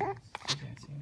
Yes, yes.